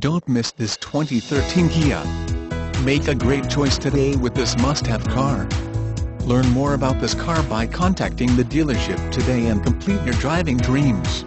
Don't miss this 2013 Kia. Make a great choice today with this must-have car. Learn more about this car by contacting the dealership today and complete your driving dreams.